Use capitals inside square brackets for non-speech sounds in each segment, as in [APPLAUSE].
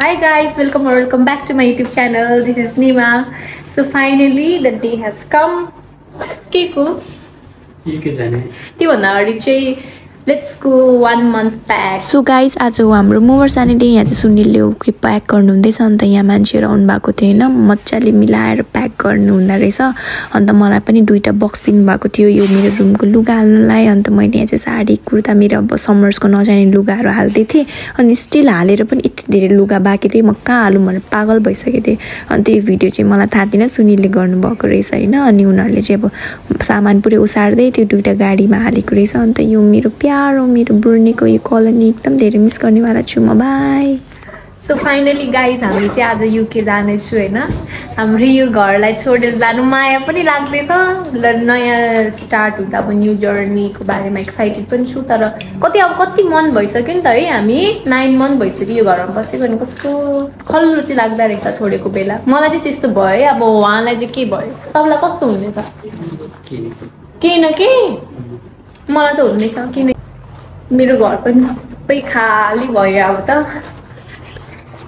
Hi guys, welcome or welcome back to my YouTube channel. This is Nima. So finally the day has come. के को के जाने त्योभन्दा अगाडि चाहिँ let's go one month pack so guys आज हाम्रो मोवर सानी डे यहाँ चाहिँ सुनिलले कि प्याक गर्नुहुँदैछ अन्त यहाँ मान्छेहरू आउनु भएको थियो होइन मजाले मिलाएर प्याक गर्नु हुँदो रहेछ। अन्त मलाई पनि दुइटा बक्स दिनुभएको थियो। यो मेरो रुमको लुगा हाल्नुलाई। अन्त मैले यहाँ चाहिँ साडी कुर्ता मेरो अब समर्सको नजाने लुगाहरू हाल्दै थिएँ। अनि स्टिल हालेर पनि यति धेरै लुगा बाँकी थिएँ। म कहाँ हालौँ? भनेर पागल भइसकेको थिएँ। अन्त यो भिडियो चाहिँ मलाई थाहा थिएन। सुनिलले गर्नुभएको रहेछ होइन? अनि उनीहरूले चाहिँ अब सामान पुरै उसार्दै त्यो दुइटा गाडीमा हालेको रहेछ। अन्त यो मेरो प्यारो मेरो बुर्नेको यो कलोनी एकदम धेरै मिस गर्नेवाला छु म। बाई सो फाइनली गाइज हामी चाहिँ आज युके जानेछु होइन? हाम्रो यो घरलाई छोडेर जानु माया पनि लाग्दैछ। ल नयाँ स्टार्ट हुन्छ अब न्यू जर्नीको बारेमा एक्साइटेड पनि छु तर कति अब कति मन भइसक्यो नि त है हामी। नाइन मन्थ भइसक्यो यो घरमा बसेको अनि कस्तो खल्लो चाहिँ लाग्दो रहेछ छोडेको बेला। मलाई चाहिँ त्यस्तो भयो है। अब उहाँलाई चाहिँ के भयो? तपाईँलाई कस्तो हुनेछ? केही न केही? मलाई त हुनेछ। किन मेरो घर पनि सबै खाली भयो अब त।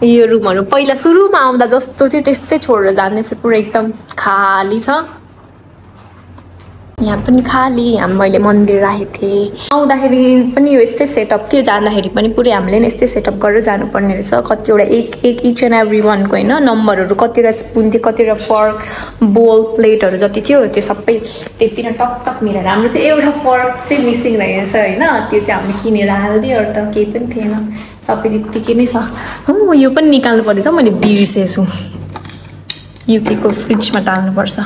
यो रुमहरू पहिला सुरुमा आउँदा जस्तो थियो त्यस्तै छोडेर जाँदैछ पुरा एकदम खाली छ। यहाँ पनि खाली मैले मन्दिर राखेको थिएँ। आउँदाखेरि पनि यो यस्तै सेटअप थियो जाँदाखेरि पनि पुरै हामीले नै यस्तै सेटअप गरेर जानुपर्ने रहेछ। कतिवटा एक एक इच एन्ड एभ्री वानको होइन नम्बरहरू कतिवटा स्पुन थियो कतिवटा फर्क बोल प्लेटहरू जति थियो त्यो सबै त्यति नै टक टक मिलाएर हाम्रो चाहिँ एउटा फर्क चाहिँ मिसिङ रहेछ होइन। त्यो चाहिँ हामीले किनेर हालिदियो अरू त केही पनि थिएन। सबै त्यत्तिकै नै छ। हो यो पनि निकाल्नु पर्नेछ मैले बिर्सेछु। युकेको फ्रिजमा टाल्नुपर्छ।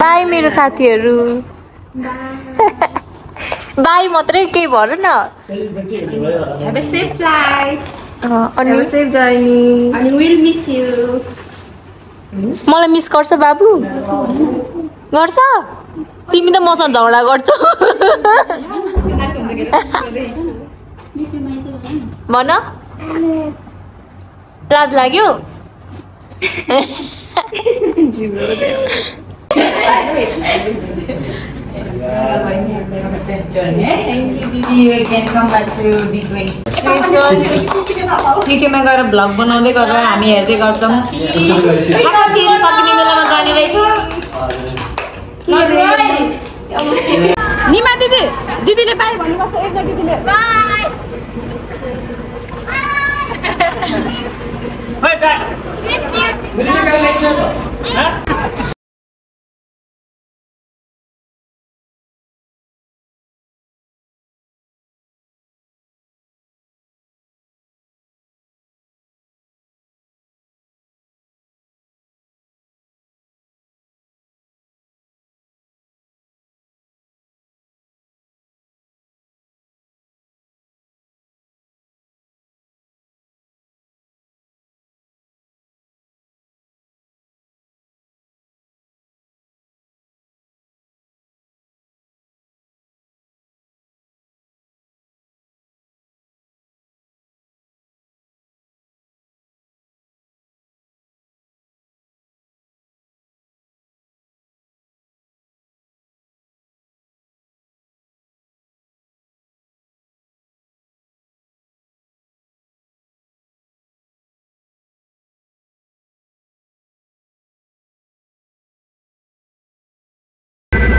बाई मेरो साथीहरू। बाई मात्रै केही भन न. मलाई मिस गर्छ बाबु? गर्छ? तिमी त मसँग झगडा गर्छौ। [LAUGHS] भन। लाज लाग्यो? युकेमा गएर भ्लग बनाउँदै गरेर हामी हेर्दै गर्छौँ। खाना चिनी सकिने बेलामा जाने रहेछ। निमा दिदी दिदीले पाए भन्नुपर्छ एकजना दिदीले। [LAUGHS] that. Good congratulations. Huh?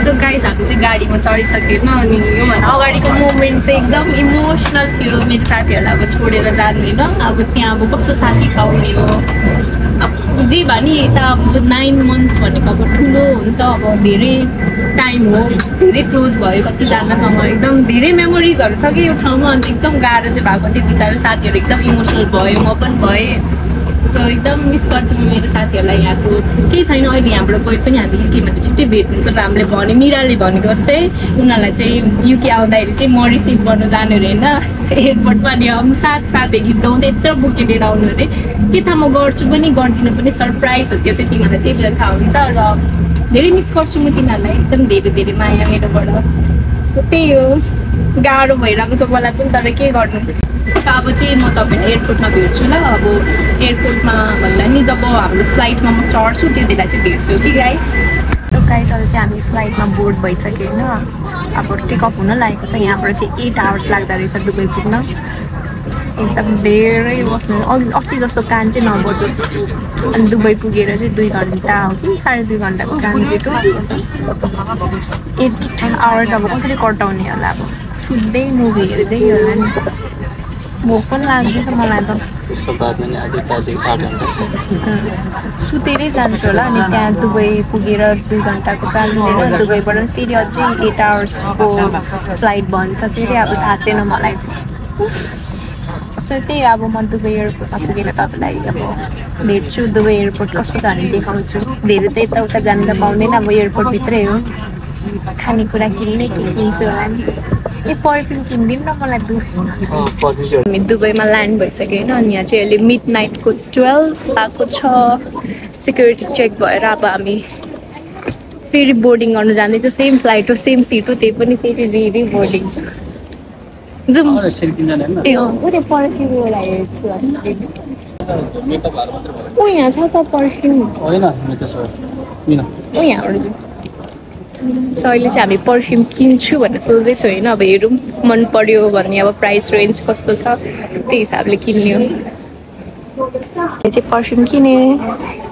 So guys हामी चाहिँ गाडीमा चढिसकेन अनि योभन्दा अगाडिको मोमेन्ट चाहिँ एकदम इमोसनल थियो मेरो साथीहरूलाई अब छोडेर जानु होइन अब त्यहाँ अब कस्तो साथी पाउने हो। जे भए नि यता अब नाइन मन्थ्स भनेको अब ठुलो हो नि त अब धेरै टाइम हो धेरै क्लोज भयो कतिजनासँग। एकदम धेरै मेमोरिजहरू छ कि यो ठाउँमा अनि एकदम गाह्रो चाहिँ भएको थियो बिचरा साथीहरू एकदम इमोसनल भयो म पनि भएँ। सो एकदम मिस गर्छु म मेरो साथीहरूलाई यहाँको केही छैन अहिले यहाँबाट गए पनि हामी युकेमा त छिट्टै भेट हुन्छ र हामीले भने मिराले भनेको जस्तै उनीहरूलाई चाहिँ युके आउँदाखेरि चाहिँ म रिसिभ गर्नु जानु अरे होइन? एयरपोर्टमा अनि हम साथ साथै गीत गाउँदै यत्रो बुके लिएर आउनु अरे। के थाहा म गर्छु पनि गर्दिनँ पनि सरप्राइज हो त्यो चाहिँ तिमीहरूलाई त्यही बेला थाहा हुन्छ र धेरै मिस गर्छु म तिमीहरूलाई एकदम धेरै धेरै माया मेरोबाट। त्यही हो गाह्रो भइरहेको छ मलाई पनि तर के गर्नु? त अब चाहिँ म तपाईँलाई एयरपोर्टमा भेट्छु ल। अब एयरपोर्टमा भन्दा नि जब हाम्रो फ्लाइटमा म चढ्छु त्यो बेला चाहिँ भेट्छु। कि गाइस गाइस अहिले चाहिँ हामी फ्लाइटमा बोर्ड भइसक्यो होइन। अब टेक अफ हुन लागेको छ। यहाँबाट चाहिँ एट आवर्स लाग्दो रहेछ दुबई पुग्न। एकदम धेरै बस्नु अस्ति जस्तो कान चाहिँ नबजोस्। अनि दुबई पुगेर चाहिँ दुई घन्टा हो कि? साढे दुई घन्टाको ट्रान्जिट हो एट आवर्स अब कसरी कटाउने होला अब? सुत्दै मुभी हेर्दै होला नि। भोक पनि लाग्दैछ मलाई त त्यसको बादमा नि अझै त्यहाँदेखि आठ घन्टा छ सुतेरै जान्छु होला अनि त्यहाँ दुबई पुगेर दुई घन्टाको ट्राभल लिएर दुबईबाट फेरि अझै एट आवर्सको फ्लाइट भन्छ फेरि अब थाहा छैन मलाई चाहिँ सो त्यही अब म दुबई एयरपोर्टमा पुगेर तपाईँलाई अब भेट्छु दुबई एयरपोर्ट कस्तो छ भने देखाउँछु धेरै त यताउता जानु त पाउँदैन अब एयरपोर्टभित्रै हो खानेकुरा किन्ने के किन्छु होला नि ए पर्फ्युम किनिदिउँ न मलाई दुबई हामी दुबईमा ल्यान्ड भइसक्यो होइन अनि यहाँ चाहिँ अहिले मिड नाइटको टुवेल्भ आएको छ सिक्युरिटी चेक भएर अब हामी फेरि बोर्डिङ गर्नु जाँदैछ सेम फ्लाइट हो सेम सिट हो त्यही पनि फेरि रि बोर्डिङ छ जाउँ किन्दैन ए अँ ऊ त्यो पर्फ्युमवाला हेर्छु ऊ यहाँ छ त पर्फ्युम होइन ऊ यहाँबाट जाउँ सो अहिले चाहिँ हामी पर्फ्युम किन्छु भनेर सोच्दैछु होइन? अब हेरौँ मन पर्यो भने अब प्राइस रेन्ज कस्तो छ त्यही हिसाबले किन्ने हो। चाहिँ पर्फ्युम किने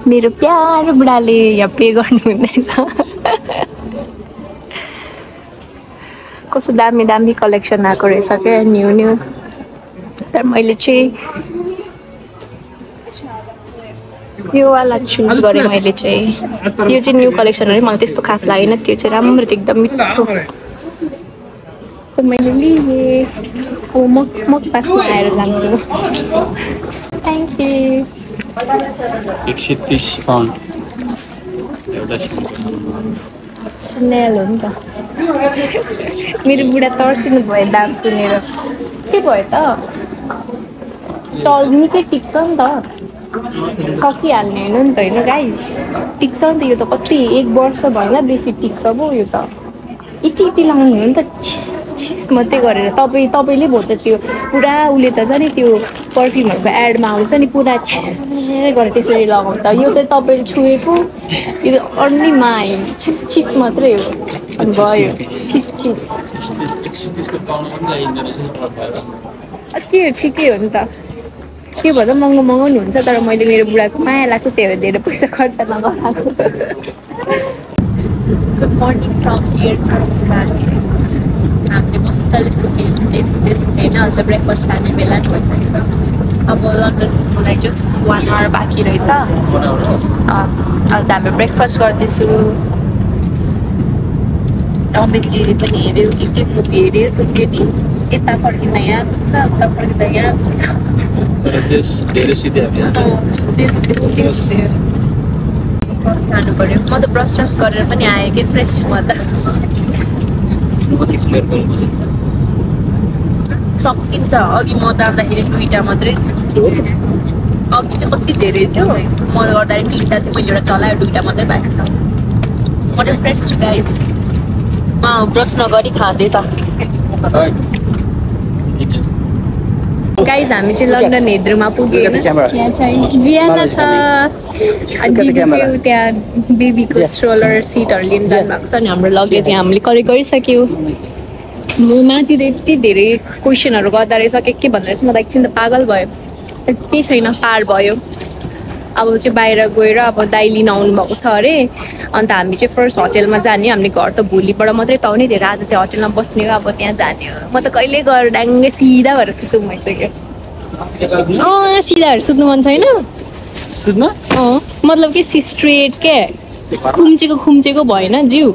मेरो प्यारो बुढाले यहाँ पे गर्नु हुँदैछ कस्तो दामी दामी कलेक्सन आएको रहेछ क्या न्यू न्यू तर मैले चाहिँ यो वाला चुज गरेँ मैले चाहिँ। यो चाहिँ न्यू कलेक्सन हो नि मलाई त्यस्तो खास लागेन। त्यो चाहिँ राम्रो थियो एकदम मिठो। सो मैले लिएँ। अब म म पासमा आएर जान्छु। थ्याङ्क यू एक सय तिस पाउन्ड एउटा सुनेल हो नि त। मेरो बुढा तर्सिनु भयो दाम सुनेर। के भयो त? चल निकै टिक्छ नि त। सकिहाल्ने होइन नि त होइन गाइस टिक्छ नि त यो त कति एक वर्ष भन्दा बेसी टिक्छ पो यो त यति यति लाउनु हो नि त छिस छिस मात्रै गरेर तपाईँ तपाईँले भयो त त्यो पुरा उसले त छ नि त्यो पर्फ्युमहरूको एडमा आउँछ नि पुरा छ्या गरेर त्यसरी लगाउँछ यो त तपाईँले छोएको यो त अन्ली माइ छिस छिस मात्रै हो अनि भयो छिस छिस त्यो ठिकै हो नि त त्यो भन्दा महँगो महँगो नि हुन्छ तर मैले मेरो बुढाको माया लाग्छ त्यही भएर धेरै पैसा खर्च नगराएको। गुड मर्निङ फ्रम एयरपोर्ट हामी चाहिँ मस्तले सुते सुते सुते सुते होइन अहिले त ब्रेकफास्ट खाने बेला भइसकेको छ अब लन्डन पुग्नुलाई जस्ट वान आवर बाँकी रहेछ। अँ, अहिले चाहिँ हामी ब्रेकफास्ट गर्दैछु। टमेटीले पनि हेऱ्यो के के मुभी हेऱ्यो सुत्यो नि। यता फर्किँदा यहाँ दुख्छ उता फर्किँदा यहाँ दुख्छ तर त्यस धेरै सिधै हामी खानु पऱ्यो म त ब्रस गरेर पनि आएँ कि फ्रेस म त सकिन्छ अघि म जाँदाखेरि दुइटा मात्रै अघि चाहिँ कति धेरै थियो म गर्दाखेरि तिनवटा थियो मैले एउटा चलायो दुइटा मात्रै भएको छ म त फ्रेस छु गाइस अँ ब्रस नगरी खाँदैछ गाइज हामी चाहिँ लन्डन हेद्रोमा पुग्यो होइन। यहाँ चाहिँ जियाना छ। अनि दिदी चाहिँ त्यहाँ बेबीको स्ट्रोलर सिटहरू लिन जानुभएको छ अनि हाम्रो लगेज यहाँ हामीले करेक्ट गरिसक्यो। म माथि त यति धेरै क्वेसनहरू गर्दा रहेछ के के भन्दा रहेछ म त एकछिन त पागल भयो। केही छैन पार भयो। अब चाहिँ बाहिर गएर अब दाइ लिन आउनुभएको छ अरे। अन्त हामी चाहिँ फर्स्ट होटेलमा जाने। हामीले घर त भोलिबाट मात्रै पाउने। थियो आज त्यो होटेलमा बस्ने हो। अब त्यहाँ जाने हो। म त कहिले गएर डाङ्गै सिधा भएर सुत्नु भइसक्यो अँ सिधा भएर सुत्नु मन छैन? सुत्न? अँ मतलब कि स्ट्रेट के खुम्चेको खुम्चेको भएन जिउ।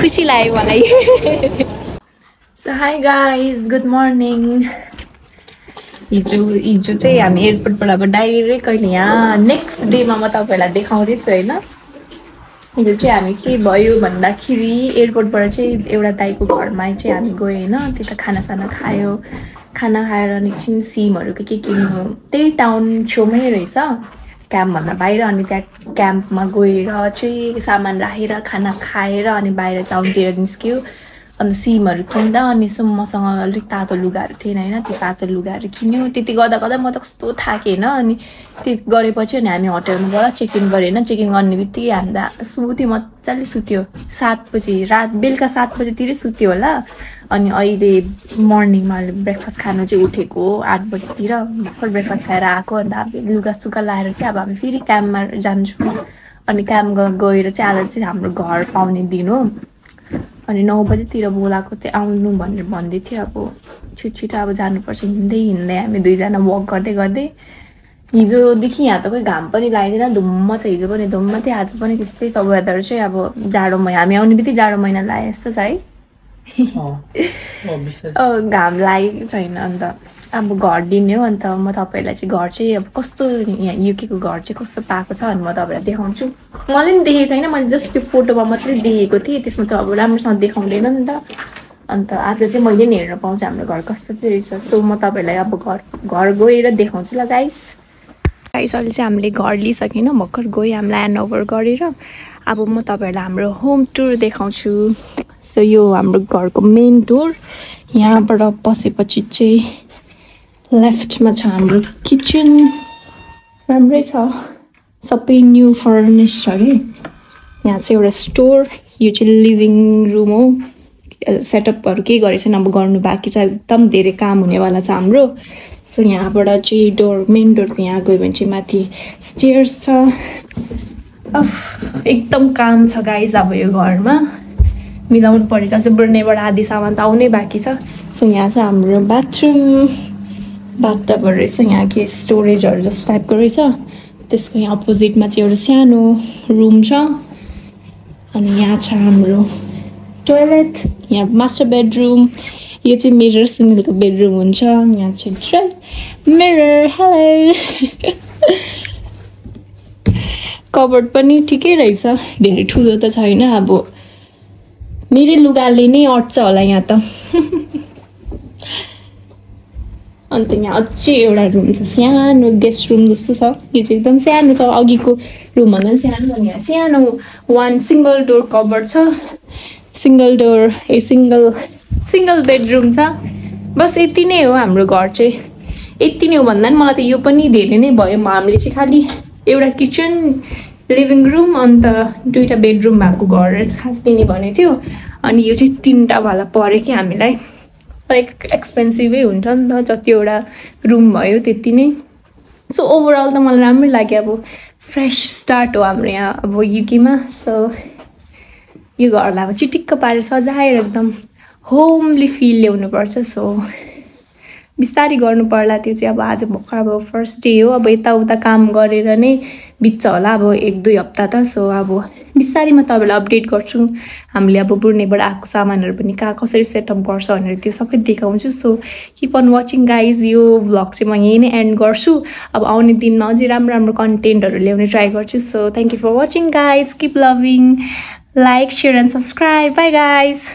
खुसी लाग्यो मलाई। So hi guys good morning हिजो हिजो चाहिँ हामी एयरपोर्टबाट अब डाइरेक्ट अहिले यहाँ नेक्स्ट डेमा म तपाईँहरूलाई देखाउँदैछु होइन? हिजो चाहिँ हामी के भयो भन्दाखेरि एयरपोर्टबाट चाहिँ एउटा दाईको घरमा चाहिँ हामी गयो होइन। त्यता खानासाना खायो। खाना खाएर अनि एकछिन सिमहरू के के किन्नु त्यही टाउन छेउमै रहेछ क्याम्पभन्दा बाहिर अनि त्यहाँ क्याम्पमा गएर चाहिँ सामान राखेर खाना खाएर अनि बाहिर टाउनतिर निस्क्यो। अन्त सिमहरू किन्दा अनि यसो मसँग अलिक तातो लुगाहरू थिएन होइन त्यो तातो लुगाहरू किन्यो। त्यति गर्दा गर्दा म त कस्तो थाकेँ होइन अनि त्यति गरेपछि अनि हामी होटेलमा गएर चेक इन गऱ्यो होइन। चेक इन गर्ने बित्तिकै हामीलाई सुत्यो मजाले सुत्यो। सात बजी रात बेलुका सात बजीतिरै सुत्यो होला। अनि अहिले मर्निङमा ब्रेकफास्ट खानु चाहिँ उठेको आठ बजीतिर। भर्खर ब्रेकफास्ट खाएर आएको। अन्त अब लुगा सुगा लाएर चाहिँ अब हामी फेरि क्याम्पमा जान्छौँ। अनि ग- गएर चाहिँ आज चाहिँ हाम्रो घर पाउने दिन हो। अनि नौ बजीतिर बोलाएको थियो आउनु भनेर भन्दै थियो अब छिटो छिटो अब जानुपर्छ हिँड्दै हिँड्दै हामी दुईजना वक गर्दै गर्दै हिजोदेखि यहाँ त कोही घाम पनि लाग्दैन धुम्म छ हिजो पनि धुम्म थियो आज पनि त्यस्तै छ वेदर चाहिँ अब जाडो महिना हामी आउने बित्तिकै जाडो महिना लागे जस्तो छ है। घाम लागेको छैन अन्त अब घर दिने हो अन्त म तपाईँहरूलाई चाहिँ घर चाहिँ अब कस्तो यहाँ युकेको घर चाहिँ कस्तो पाएको छ अनि म तपाईँलाई देखाउँछु। मैले पनि देखेको छैन मैले जस्ट त्यो फोटोमा मात्रै देखेको थिएँ त्यसमा त अब राम्रोसँग देखाउँदैन नि त। अन्त आज चाहिँ मैले नि हेर्न पाउँछु हाम्रो घर कस्तो चाहिँ रहेछ। सो म तपाईँलाई अब घर घर गएर देखाउँछु ल गाइस गाइस अहिले चाहिँ हामीले घर लिइसकेन भर्खर गयो हामीलाई ह्यान्ड ओभर गरेर। अब म तपाईँहरूलाई हाम्रो होम टुर देखाउँछु। सो यो हाम्रो घरको मेन टुर यहाँबाट पसेपछि चाहिँ लेफ्टमा छ हाम्रो किचन राम्रै छ सबै न्यू फर्निस छ अरे यहाँ चाहिँ एउटा स्टोर यो चाहिँ लिभिङ रुम हो। सेटअपहरू केही गरेको छैन अब गर्नु बाँकी छ। एकदम धेरै काम हुनेवाला छ हाम्रो। सो यहाँबाट चाहिँ डोर मेन डोरको यहाँ गयो भने चाहिँ माथि स्टेयर्स छ। अफ एकदम काम छ गाइज अब यो घरमा। मिलाउनु परेछ अझ बुढ्नेबाट आधी सामान त आउनै बाँकी छ। सो यहाँ चाहिँ हाम्रो बाथरुम बाथटबहरू रहेछ यहाँ के स्टोरेजहरू जस्तो टाइपको रहेछ। त्यसको यहाँ अपोजिटमा चाहिँ एउटा सानो रुम छ। अनि यहाँ छ हाम्रो टोइलेट यहाँ मास्टर बेडरुम यो चाहिँ मेरो सुनिलको बेडरुम हुन्छ। यहाँ चाहिँ ड्रेस मिरर हेलो कबर्ड पनि ठिकै रहेछ। धेरै ठुलो त छैन। अब मेरै लुगाले नै अट्छ होला यहाँ त। [LAUGHS] अन्त यहाँ अझै एउटा रुम छ। सानो गेस्ट रुम जस्तो छ। यो चाहिँ एकदम सानो छ। अघिको रुमभन्दा पनि सानो अनि यहाँ सानो वान सिङ्गल डोर कभर छ। Single door a single single bedroom छ। बस यति नै हो हाम्रो घर चाहिँ। यति नै हो भन्दा पनि मलाई त यो पनि धेरै नै भयो। हामीले चाहिँ खालि एउटा किचन लिभिङ रुम अन्त दुइटा बेडरुम भएको घर खास लिने भनेको थियो। अनि यो चाहिँ तिनवटावाला पऱ्यो कि हामीलाई। लाइक एक्सपेन्सिभै हुन्छ नि त जतिवटा रुम भयो त्यति नै। सो ओभरअल त मलाई राम्रै लाग्यो अब फ्रेस स्टार्ट हो हाम्रो यहाँ अब युकेमा सो यो घरलाई अब चिटिक्क पारेर सजाएर एकदम होमली फिल ल्याउनुपर्छ सो बिस्तारै गर्नु पर्ला त्यो चाहिँ अब आज भर्खर अब फर्स्ट डे हो अब यताउता काम गरेर नै बित्छ होला अब एक दुई हप्ता त सो अब बिस्तारै म तपाईँलाई अपडेट गर्छु। हामीले अब बुढ्नेबाट आएको सामानहरू पनि कहाँ कसरी सेटअप गर्छ भनेर त्यो सबै देखाउँछु so keep on watching guys यो भ्लग चाहिँ म यहीँ नै एन्ड गर्छु। अब आउने दिनमा अझै राम्रो राम्रो कन्टेन्टहरू ल्याउने ट्राई गर्छु so thank you for watching guys keep loving like share and subscribe bye guys